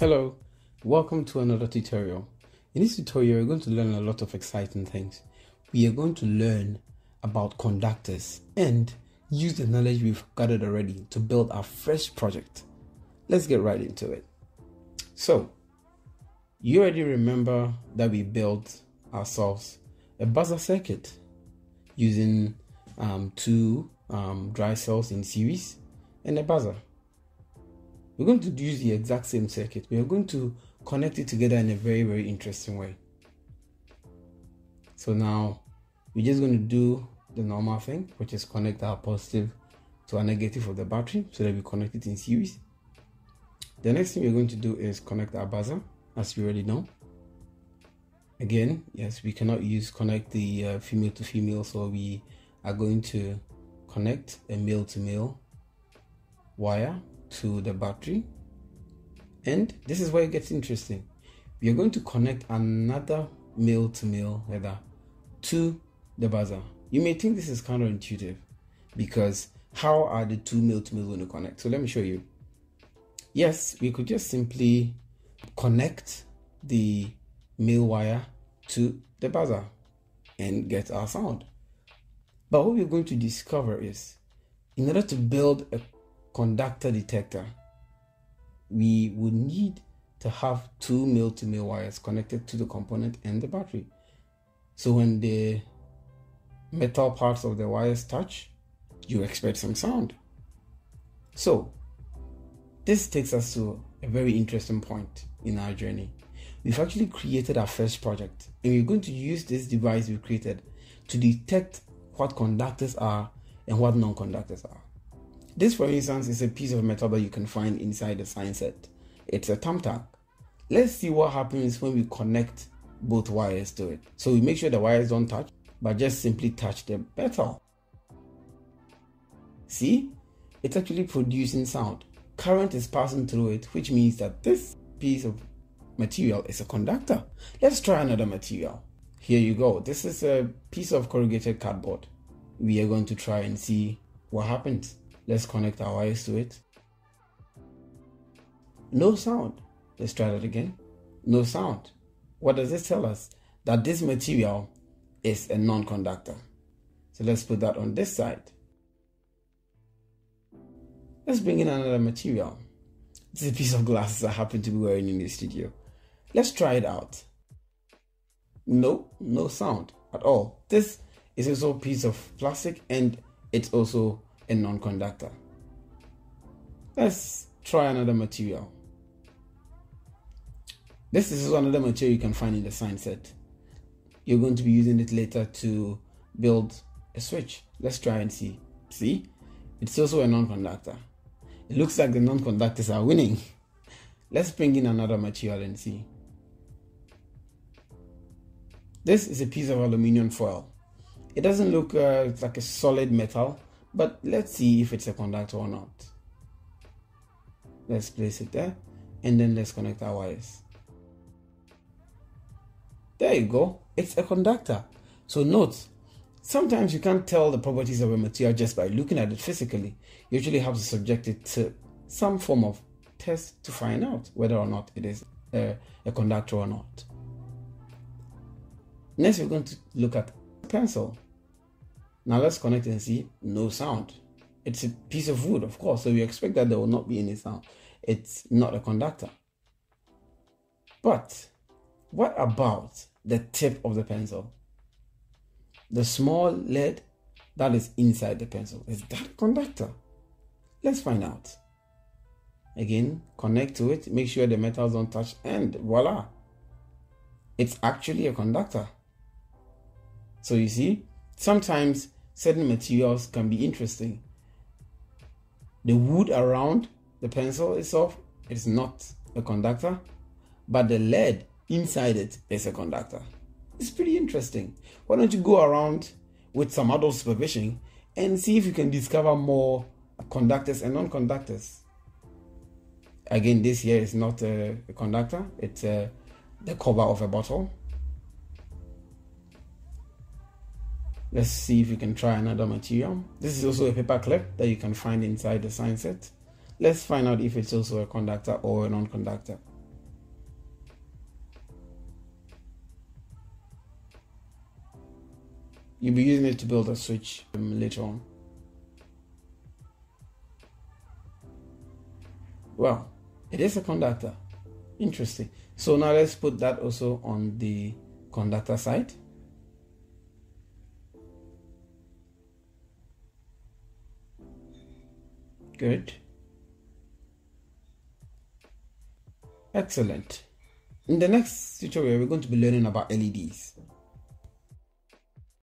Hello, welcome to another tutorial. In this tutorial, we're going to learn a lot of exciting things. We are going to learn about conductors and use the knowledge we've gathered already to build our first project. Let's get right into it. So, you already remember that we built ourselves a buzzer circuit using um, two um, dry cells in series and a buzzer. We're going to use the exact same circuit. We are going to connect it together in a very, very interesting way. So now we're just going to do the normal thing, which is connect our positive to our negative of the battery so that we connect it in series. The next thing we're going to do is connect our buzzer, as you already know. Again, yes, we cannot use connect the uh, female to female, so we are going to connect a male to male wire to the battery. And this is where it gets interesting. We are going to connect another male to male header to the buzzer. You may think this is counterintuitive because how are the two male to male going to connect? So let me show you. Yes, we could just simply connect the male wire to the buzzer and get our sound. But what we're going to discover is in order to build a conductor detector, we would need to have two male to male wires connected to the component and the battery. So when the metal parts of the wires touch, you expect some sound. So this takes us to a very interesting point in our journey. We've actually created our first project, and we're going to use this device we created to detect what conductors are and what non conductors are. This, for instance, is a piece of metal that you can find inside the science set. It's a thumbtack. Let's see what happens when we connect both wires to it. So we make sure the wires don't touch, but just simply touch the metal. See? It's actually producing sound. Current is passing through it, which means that this piece of material is a conductor. Let's try another material. Here you go. This is a piece of corrugated cardboard. We are going to try and see what happens. Let's connect our wires to it. No sound. Let's try that again. No sound. What does this tell us? That this material is a non-conductor. So let's put that on this side. Let's bring in another material. This is a piece of glasses I happen to be wearing in the studio. Let's try it out. No, no sound at all. This is also a piece of plastic and it's also a non-conductor. Let's try another material. This is another material you can find in the science set. You're going to be using it later to build a switch. Let's try and see. See? It's also a non-conductor. It looks like the non-conductors are winning. Let's bring in another material and see. This is a piece of aluminium foil. It doesn't look uh, like a solid metal, but let's see if it's a conductor or not. Let's place it there and then let's connect our wires. There you go. It's a conductor. So note, sometimes you can't tell the properties of a material just by looking at it physically. You usually have to subject it to some form of test to find out whether or not it is a, a conductor or not. Next, we're going to look at pencil. Now let's connect and see no sound. It's a piece of wood, of course, so we expect that there will not be any sound. It's not a conductor. But what about the tip of the pencil? The small lead that is inside the pencil. Is that a conductor? Let's find out. Again, connect to it, make sure the metals don't touch, and voila! It's actually a conductor. So you see, sometimes certain materials can be interesting. The wood around the pencil itself is not a conductor, but the lead inside it is a conductor. It's pretty interesting. Why don't you go around with some adult supervision and see if you can discover more conductors and non-conductors? Again, this here is not a, conductor, it's a, the cover of a bottle. Let's see if we can try another material. This is also a paper clip that you can find inside the science set. Let's find out if it's also a conductor or a non-conductor. You'll be using it to build a switch um, later on. Well, it is a conductor. Interesting. So now let's put that also on the conductor side. Good. Excellent. In the next tutorial, we're going to be learning about LEDs.